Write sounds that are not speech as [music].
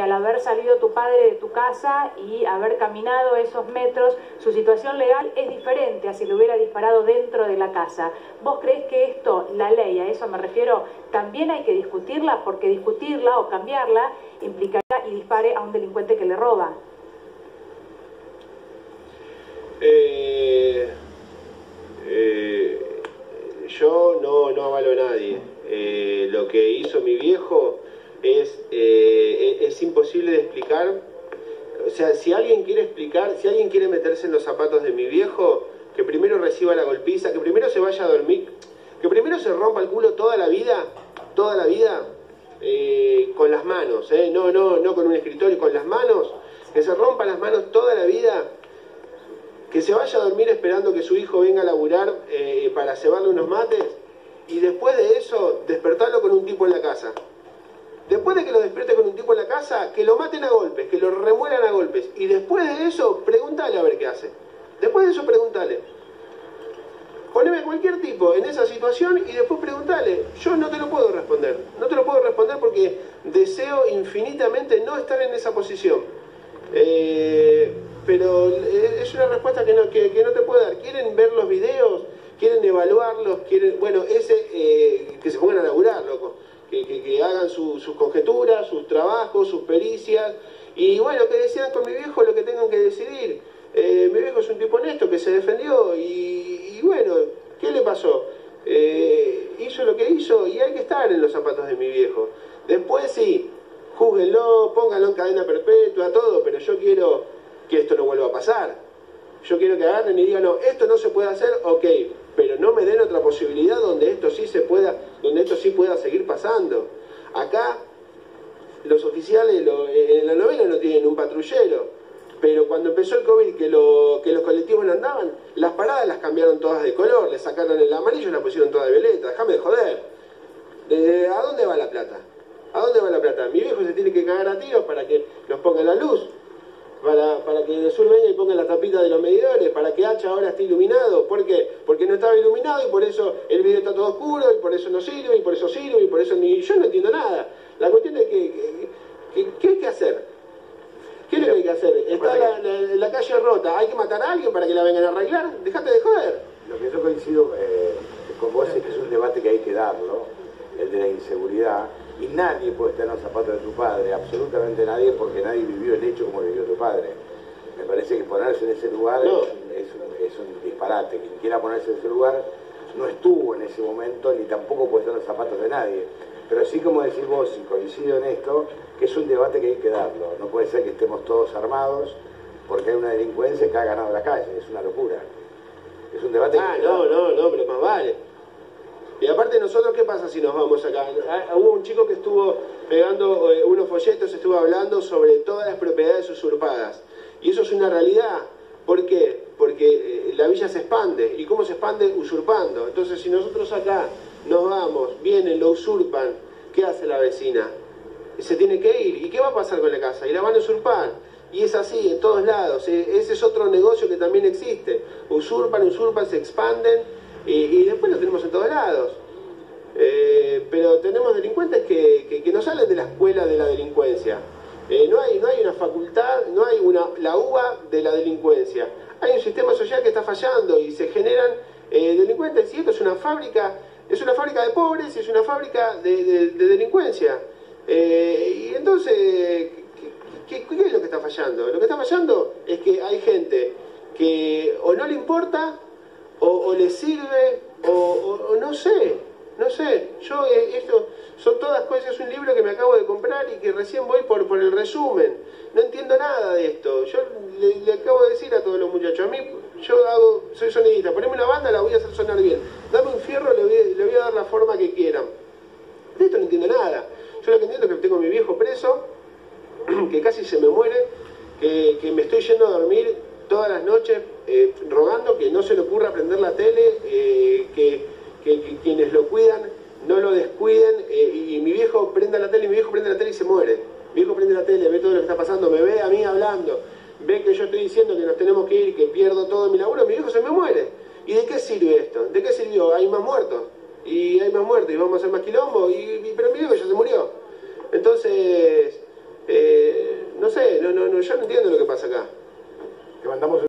al haber salido tu padre de tu casa y haber caminado esos metros, su situación legal es diferente a si lo hubiera disparado dentro de la casa. ¿Vos crees que esto, la ley, a eso me refiero, también hay que discutirla? Porque discutirla o cambiarla implicará y dispare a un delincuente que le roba. Eh, eh, yo no, no avalo a nadie. Eh, lo que hizo mi viejo es, de explicar. O sea, si alguien quiere explicar, si alguien quiere meterse en los zapatos de mi viejo, que primero reciba la golpiza, que primero se vaya a dormir, que primero se rompa el culo toda la vida, toda la vida, con las manos, no, no, no con un escritorio, con las manos, que se rompa las manos toda la vida que se vaya a dormir esperando que su hijo venga a laburar eh, para cebarle unos mates y después de eso despertarlo con un tipo en la casa. Después de que lo despierte con un tipo en que lo maten a golpes, que lo remueran a golpes. Y después de eso, pregúntale a ver qué hace. Después de eso, pregúntale. Poneme cualquier tipo en esa situación y después pregúntale. Yo no te lo puedo responder. No te lo puedo responder porque deseo infinitamente no estar en esa posición. Eh, pero es una respuesta que no, que, no te puedo dar. ¿Quieren ver los videos? ¿Quieren evaluarlos? ¿Quieren, bueno, ese, eh, que se pongan a laburar, loco. Que, que, sus conjeturas, sus trabajos, sus pericias. Y bueno, que decían con mi viejo lo que tengan que decidir. Eh, mi viejo es un tipo honesto que se defendió y, bueno, ¿qué le pasó? Eh, hizo lo que hizo y hay que estar en los zapatos de mi viejo. Después sí, júguenlo, pónganlo en cadena perpetua, todo, pero yo quiero que esto no vuelva a pasar. Yo quiero que agarren y digan, no, esto no se puede hacer, ok, pero no me den otra posibilidad donde esto sí se pueda, donde esto sí pueda seguir pasando. Acá los oficiales en la novela no tienen un patrullero, pero cuando empezó el COVID, que, que los colectivos no andaban, las paradas las cambiaron todas de color, le sacaron el amarillo y la pusieron toda de violeta, déjame de joder. ¿A dónde va la plata? ¿A dónde va la plata? Mi viejo se tiene que cagar a tiros para que nos ponga la luz para, para que el sur venga y ponga la tapita de los medidores, para que Hacha ahora esté iluminado. ¿Por qué? Porque no estaba iluminado y por eso el video está todo oscuro y por eso no sirve y por eso sirve y por eso ni... Yo no entiendo nada. La cuestión es que, ¿qué hay que hacer? ¿Qué es lo que hay que hacer? Está la, calle rota, ¿hay que matar a alguien para que la vengan a arreglar? Déjate de joder. Lo que yo coincido eh, con vos es que es un debate que hay que darlo, el de la inseguridad y nadie puede estar en los zapatos de tu padre, absolutamente nadie, porque nadie vivió el hecho como vivió tu padre. Me parece que ponerse en ese lugar es, un, disparate. Quien quiera ponerse en ese lugar no estuvo en ese momento ni tampoco puede estar en los zapatos de nadie. Pero así como decís vos, y coincido en esto, que es un debate que hay que darlo. No puede ser que estemos todos armados porque hay una delincuencia que ha ganado la calle. Es una locura. Es un debate ah, que... no, no, no, pero más vale. Y aparte nosotros, ¿qué pasa si nos vamos acá? Ah, hubo un chico que estuvo pegando eh, unos folletos, estuvo hablando sobre todas las propiedades usurpadas. Y eso es una realidad. ¿Por qué? Porque eh, la villa se expande. ¿Y cómo se expande? Usurpando. Entonces, si nosotros acá nos vamos, vienen, lo usurpan, ¿qué hace la vecina? Se tiene que ir. ¿Y qué va a pasar con la casa? Y la van a usurpar. Y es así en todos lados. E, ese es otro negocio que también existe. Usurpan, usurpan, se expanden y, después lo tenemos en todos lados. Eh, pero tenemos delincuentes que, que, no salen de la escuela de la delincuencia. Eh, no, hay, no hay una facultad, no hay una, la uva de la delincuencia. Hay un sistema social que está fallando y se generan eh, delincuentes y esto es una fábrica, es una fábrica de pobres y es una fábrica de, delincuencia. y entonces, ¿qué, ¿qué es lo que está fallando? Lo que está fallando es que hay gente que o no le importa o, le sirve, o, no sé, no sé. Yo, eh, esto son todas cosas, es un libro que me acabo de comprar y que recién voy por, por el resumen. No entiendo nada de esto. Yo le, acabo de decir a todos los muchachos, a mí, yo hago, soy sonidista, poneme una banda, la voy a hacer sonar bien. Dame un fierro, le voy, le voy a dar la forma que quieran. De esto no entiendo nada. Yo lo que entiendo es que tengo a mi viejo preso, [clears throat] que casi se me muere, que, que me estoy yendo a dormir todas las noches eh, rogando que no se le ocurra prender la tele, eh, que, quienes lo cuidan no lo descuiden eh, y mi viejo prenda la tele y mi viejo prende la tele y se muere. Mi viejo prende la tele, ve todo lo que está pasando, me ve a mí hablando, ve que yo estoy diciendo que nos tenemos que ir, que pierdo todo mi laburo, mi viejo se me muere. ¿Y de qué sirve esto? ¿De qué sirvió? Hay más muertos. Y hay más muertos y vamos a hacer más quilombo, y, pero mi viejo ya se murió. Entonces, no, no, yo no entiendo lo que pasa acá. Te mandamos